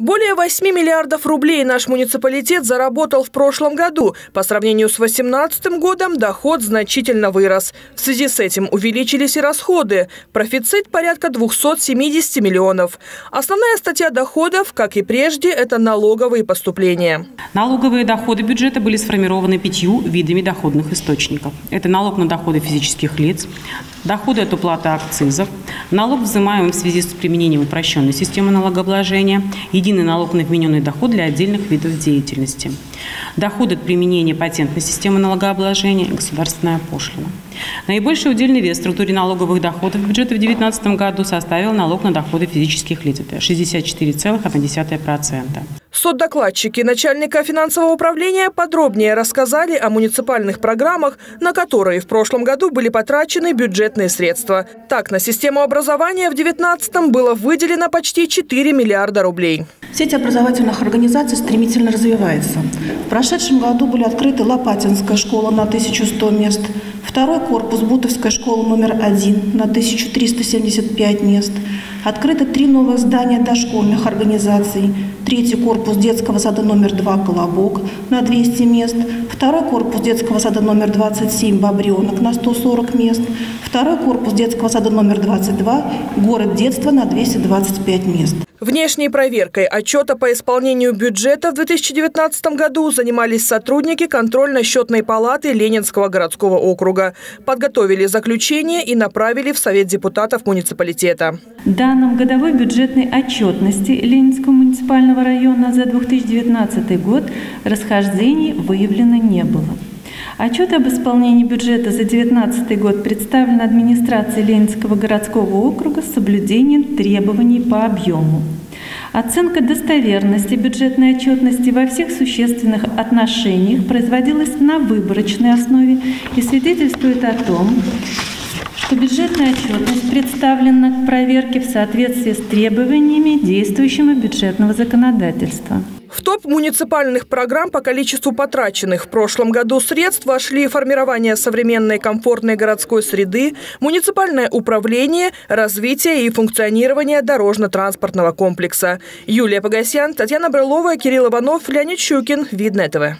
Более 8 миллиардов рублей наш муниципалитет заработал в прошлом году. По сравнению с 2018 годом доход значительно вырос. В связи с этим увеличились и расходы. Профицит порядка 270 миллионов. Основная статья доходов, как и прежде, это налоговые поступления. Налоговые доходы бюджета были сформированы пятью видами доходных источников. Это налог на доходы физических лиц, доходы от уплаты акцизов, налог, взимаемый в связи с применением упрощенной системы налогообложения, единый налог на вмененный доход для отдельных видов деятельности, доходы от применения патентной системы налогообложения государственная пошлина. Наибольший удельный вес в структуре налоговых доходов бюджета в 2019 году составил налог на доходы физических лиц. Это 64,1%. Сотдокладчики начальника финансового управления подробнее рассказали о муниципальных программах, на которые в прошлом году были потрачены бюджетные средства. Так, на систему образования в 2019 было выделено почти 4 миллиарда рублей. Сеть образовательных организаций стремительно развивается. В прошедшем году были открыты Лопатинская школа на 1100 мест, второй корпус Бутовской школы номер один на 1375 мест. Открыто три новых здания дошкольных организаций. Третий корпус детского сада номер 2 «Колобок» на 200 мест. Второй корпус детского сада номер 27 «Бобренок» на 140 мест. Второй корпус детского сада номер 22 «Город детства» на 225 мест. Внешней проверкой отчета по исполнению бюджета в 2019 году занимались сотрудники контрольно-счетной палаты Ленинского городского округа. Подготовили заключение и направили в Совет депутатов муниципалитета. Данным годовой бюджетной отчетности Ленинского муниципального района за 2019 год расхождений выявлено не было. Отчет об исполнении бюджета за 2019 год представлен администрацией Ленинского городского округа с соблюдением требований по объему. Оценка достоверности бюджетной отчетности во всех существенных отношениях производилась на выборочной основе и свидетельствует о том, что бюджетная отчетность представлена к проверке в соответствии с требованиями действующего бюджетного законодательства. В топ муниципальных программ по количеству потраченных в прошлом году средств вошли формирование современной комфортной городской среды, муниципальное управление, развитие и функционирование дорожно-транспортного комплекса. Юлия Погосян, Татьяна Брылова, Кирилл Иванов, Леонид Щукин. Видно этого.